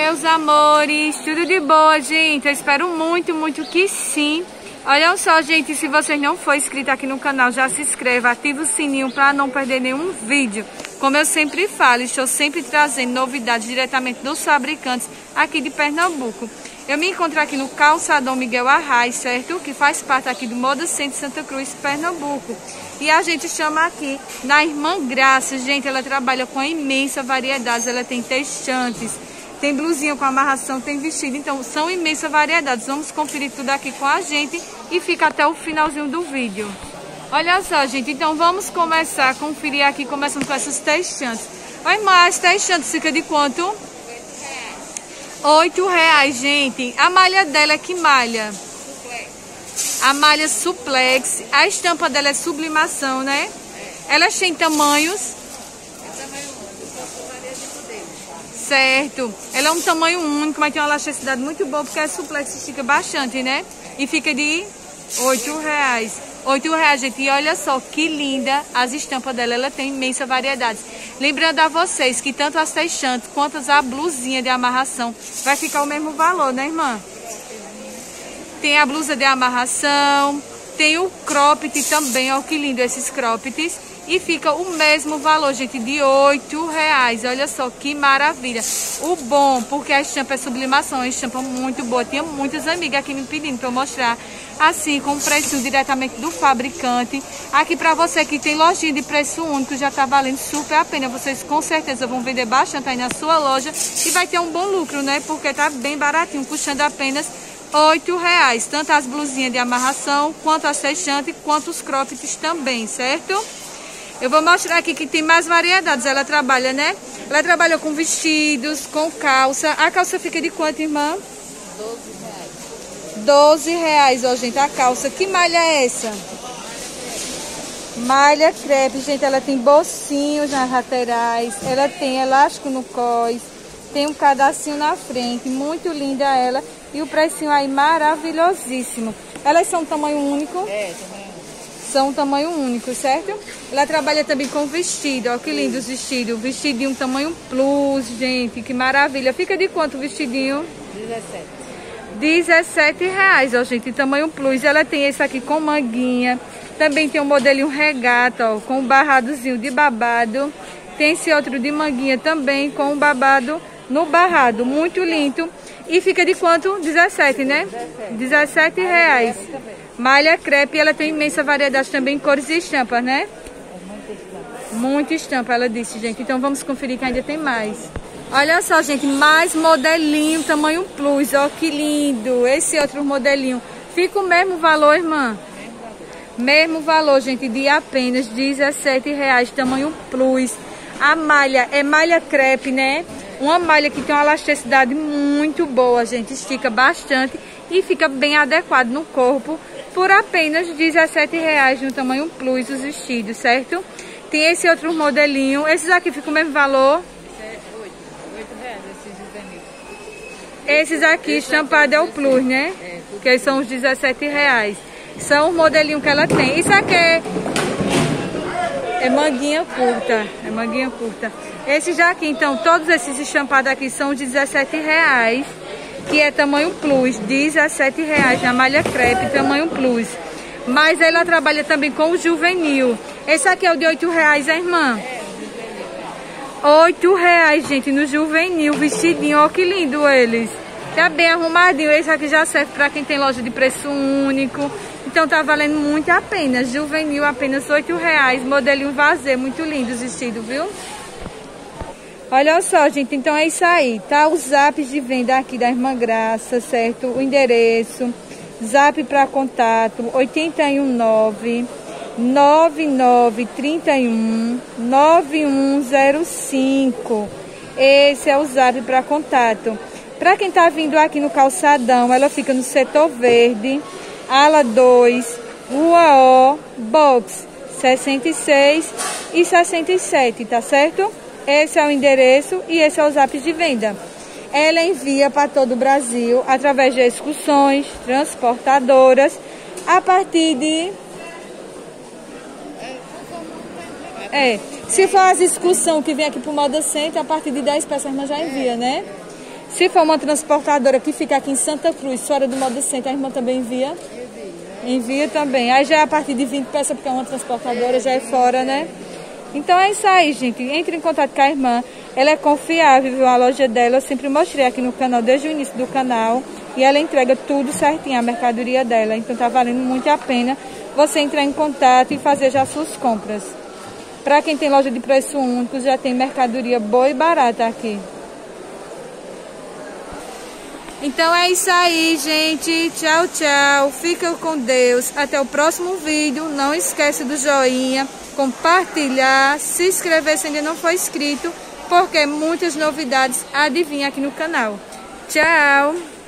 meus amores, tudo de boa, gente? Eu espero muito, muito que sim. Olha só, gente, se você não for inscrito aqui no canal, já se inscreva, ativa o sininho para não perder nenhum vídeo. Como eu sempre falo, estou sempre trazendo novidades diretamente dos fabricantes aqui de Pernambuco. Eu me encontro aqui no Calçadão Miguel Arraes, certo? Que faz parte aqui do Moda Centro Santa Cruz, Pernambuco. E a gente chama aqui na Irmã Graça, gente, ela trabalha com imensa variedade, ela tem textantes, tem blusinha com amarração, tem vestido, então são imensas variedades. Vamos conferir tudo aqui com a gente e fica até o finalzinho do vídeo. Olha só, gente, então vamos começar a conferir aqui, começando com essas textantes. Oi, irmã, as textantes fica de quanto? Oito reais, gente. A malha dela é que malha? Suplex. A malha suplex. A estampa dela é sublimação, né? É. Ela tem tamanhos? É tamanho único, Certo. Ela é um tamanho único, mas tem uma elasticidade muito boa, porque a suplex estica bastante, né? E fica de oito reais. Oito reais, gente. E olha só que linda as estampas dela. Ela tem imensa variedade. Lembrando a vocês que tanto as texantes quanto a blusinha de amarração vai ficar o mesmo valor, né, irmã? Tem a blusa de amarração, tem o cropped também, ó que lindo esses croppeds. E fica o mesmo valor, gente, de oito reais. Olha só que maravilha. O bom, porque a estampa é sublimação, é uma estampa muito boa. Tinha muitas amigas aqui me pedindo para eu mostrar assim, com preço diretamente do fabricante. Aqui para você que tem lojinha de preço único, já tá valendo super a pena. Vocês com certeza vão vender bastante aí na sua loja e vai ter um bom lucro, né? Porque tá bem baratinho, custando apenas oito reais. Tanto as blusinhas de amarração, quanto as fechantes, quanto os croppeds também, certo? Eu vou mostrar aqui que tem mais variedades. Ela trabalha, né? Ela trabalha com vestidos, com calça. A calça fica de quanto, irmã? 12 reais. 12 reais, ó, gente, a calça. Que malha é essa? Malha crepe, gente, ela tem bolsinhos nas laterais, ela tem elástico no cós, tem um pedacinho na frente, muito linda ela. E o precinho aí maravilhosíssimo. Elas são tamanho único? É, tamanho. São tamanho único, certo? Ela trabalha também com vestido, ó, que lindo os vestidos. Vestidinho tamanho plus, gente, que maravilha. Fica de quanto o vestidinho? 17. 17 reais, ó, gente, tamanho plus. Ela tem esse aqui com manguinha. Também tem um modelinho regata, ó, com um barradozinho de babado. Tem esse outro de manguinha também, com um babado no barrado. Muito lindo. E fica de quanto? 17, né? 17, 17 reais. Malha crepe, ela tem imensa variedade também em cores e estampas, né? Muita estampa, ela disse, gente. Então vamos conferir que ainda tem mais. Olha só, gente, mais modelinho, tamanho plus, ó que lindo. Esse outro modelinho. Fica o mesmo valor, irmã? Mesmo valor, gente, de apenas R$17,00, tamanho plus. A malha é malha crepe, né? Uma malha que tem uma elasticidade muito boa, gente. Estica bastante e fica bem adequado no corpo por apenas R$17,00 no tamanho plus os vestidos, certo? Tem esse outro modelinho. Esses aqui ficam o mesmo valor? Esses aqui estampado é o Plus, né? Que são os 17 reais. São os modelinhos que ela tem. Isso aqui é, é manguinha curta. É manguinha curta. Esses aqui, então, todos esses estampados aqui são 17 reais. Que é tamanho Plus. 17 reais na malha crepe, tamanho Plus. Mas ela trabalha também com o juvenil. Esse aqui é o de 8 reais, a irmã? Oito reais, gente, no juvenil, vestidinho. Ó, que lindo eles. Tá bem arrumadinho. Esse aqui já serve para quem tem loja de preço único. Então tá valendo muito a pena. Juvenil, apenas oito reais. Modelinho vazio, muito lindo os vestidos, viu? Olha só, gente, então é isso aí, tá? Os zaps de venda aqui da Irmã Graça, certo? O endereço, zap para contato, 819 9931 9105. Esse é o zap para contato. Para quem está vindo aqui no calçadão, ela fica no setor verde, ala 2, rua O, box 66 e 67, tá certo? Esse é o endereço e esse é o zap de venda. Ela envia para todo o Brasil através de excursões, transportadoras, a partir de É, se for as excursão que vem aqui pro Moda Center, a partir de 10 peças a já envia, né? Se for uma transportadora que fica aqui em Santa Cruz, fora do modo centro, a irmã também envia? Envia também. Aí já é a partir de 20 peças, porque é uma transportadora, já é fora, né? Então é isso aí, gente. Entre em contato com a irmã. Ela é confiável, viu? A loja dela eu sempre mostrei aqui no canal, desde o início do canal. E ela entrega tudo certinho, a mercadoria dela. Então tá valendo muito a pena você entrar em contato e fazer já suas compras. Para quem tem loja de preço único, já tem mercadoria boa e barata aqui. Então é isso aí, gente. Tchau, tchau. Fica com Deus. Até o próximo vídeo. Não esquece do joinha, compartilhar, se inscrever se ainda não for inscrito, porque muitas novidades adivinham aqui no canal. Tchau!